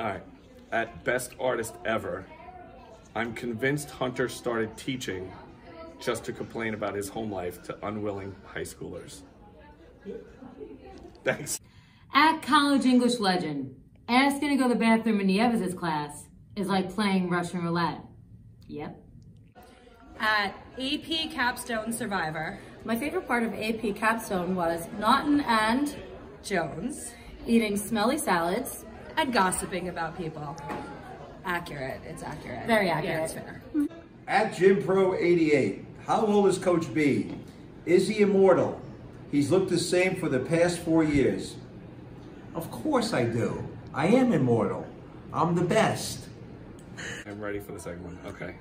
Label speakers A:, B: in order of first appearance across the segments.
A: All right. At best artist ever, I'm convinced Hunter started teaching just to complain about his home life to unwilling high schoolers. Thanks.
B: At college English legend, asking to go to the bathroom in Nieves' class is like playing Russian roulette. Yep.
C: At AP Capstone Survivor,
D: My favorite part of AP Capstone was Naughton and
C: Jones,
D: eating smelly salads.
C: And gossiping about people. Accurate, it's accurate.
D: Very
C: Yeah,
D: accurate.
C: it's fair.
E: At Jim Pro 88, how old is Coach B? Is he immortal? He's looked the same for the past four years.
F: Of course I do. I am immortal. I'm the best.
A: I'm ready for the second one. Okay.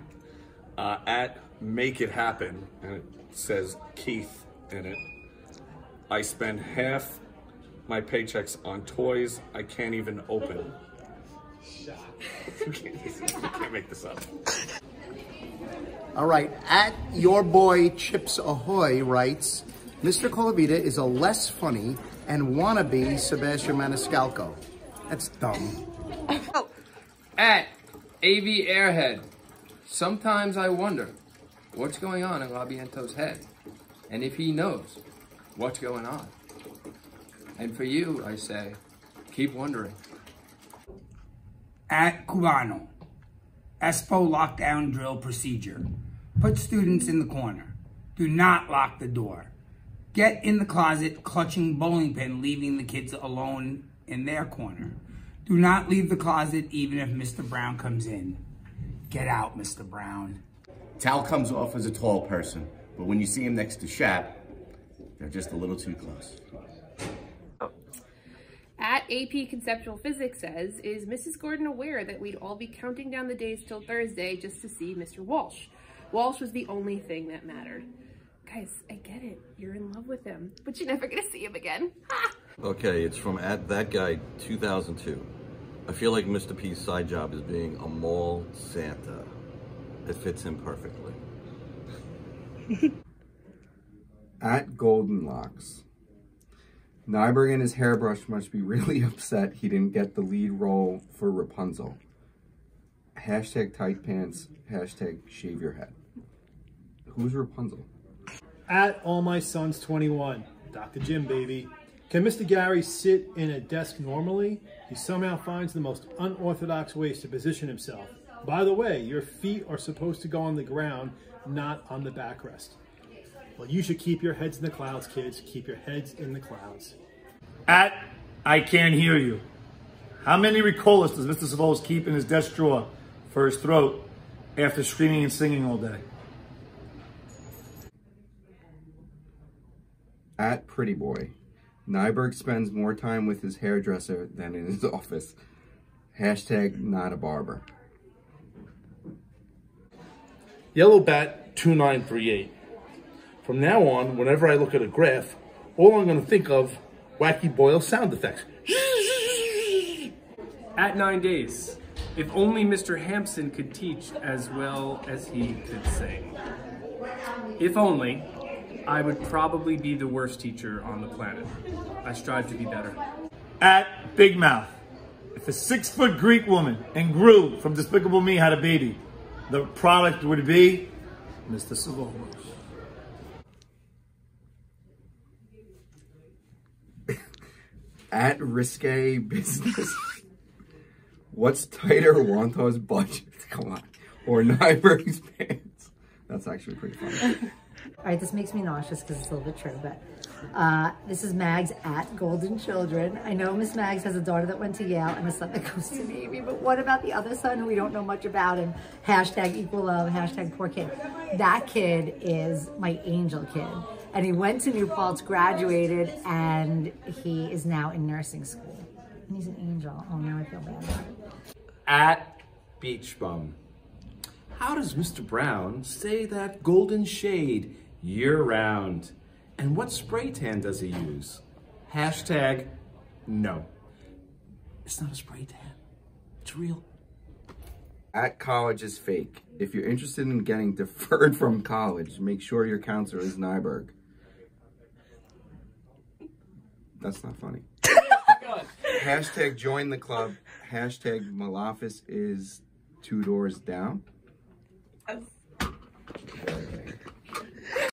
A: Uh, at Make It Happen, and it says Keith in it. I spend half my paychecks on toys I can't even open. you can't make this up.
G: All right, at your boy Chips Ahoy writes, Mr. Colavita is a less funny and wannabe Sebastian Maniscalco. That's dumb. Oh.
H: At AV Airhead, sometimes I wonder what's going on in Labiento's head and if he knows what's going on. And for you, I say, keep wondering.
I: At Cubano, Espo lockdown drill procedure. Put students in the corner. Do not lock the door. Get in the closet clutching bowling pin, leaving the kids alone in their corner. Do not leave the closet even if Mr. Brown comes in. Get out, Mr. Brown.
J: Tal comes off as a tall person, but when you see him next to Shap, they're just a little too close.
K: At AP Conceptual Physics says, is Mrs. Gordon aware that we'd all be counting down the days till Thursday just to see Mr. Walsh? Walsh was the only thing that mattered. Guys, I get it. You're in love with him, but you're never gonna see him again. Ha!
L: Okay, it's from at that guy 2002. I feel like Mr. P's side job is being a mall Santa. It fits him perfectly.
M: At Golden Locks. Nyberg and his hairbrush must be really upset he didn't get the lead role for Rapunzel. Hashtag tight pants, hashtag shave your head. Who's Rapunzel?
N: At All My Sons 21, Dr. Jim, baby. Can Mr. Gary sit in a desk normally? He somehow finds the most unorthodox ways to position himself. By the way, your feet are supposed to go on the ground, not on the backrest. Well, you should keep your heads in the clouds, kids. Keep your heads in the clouds.
O: At I can't hear you. How many Ricolas does Mr. Savoles keep in his desk drawer for his throat after screaming and singing all day?
M: At Pretty Boy. Nyberg spends more time with his hairdresser than in his office. Hashtag not a barber.
O: Yellow Bat 2938. From now on, whenever I look at a graph, all I'm going to think of Wacky Boyle sound effects.
P: At nine days, if only Mr. Hampson could teach as well as he could sing. If only, I would probably be the worst teacher on the planet. I strive to be better.
O: At Big Mouth. If a six foot Greek woman and Gru from Despicable Me had a baby, the product would be Mr. Savolos.
M: At Risque Business. What's tighter, Wantagh's budget? Come on. Or Nyberg's pants. That's actually pretty funny.
Q: All right, this makes me nauseous because it's a little bit true, but uh, this is Mags at Golden Children. I know Miss Mags has a daughter that went to Yale and a son that goes to Navy, but what about the other son who we don't know much about and hashtag equal love, hashtag poor kid. That kid is my angel kid. And he went to New Paltz, graduated, and he is now in nursing school. And he's an angel. Oh, now I feel bad.
R: At Beach Bum. How does Mr. Brown say that golden shade year round? And what spray tan does he use? Hashtag no. It's not a spray tan. It's real.
M: At college is fake. If you're interested in getting deferred from college, make sure your counselor is Nyberg. That's not funny. hashtag join the club. Hashtag Malafis is two doors down.